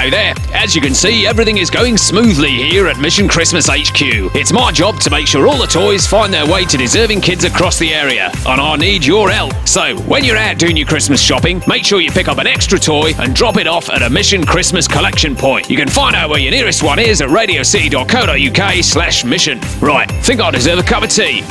Hey there. As you can see, everything is going smoothly here at Mission Christmas HQ. It's my job to make sure all the toys find their way to deserving kids across the area, and I need your help. So, when you're out doing your Christmas shopping, make sure you pick up an extra toy and drop it off at a Mission Christmas collection point. You can find out where your nearest one is at radiocity.co.uk slash mission. Right, think I deserve a cup of tea.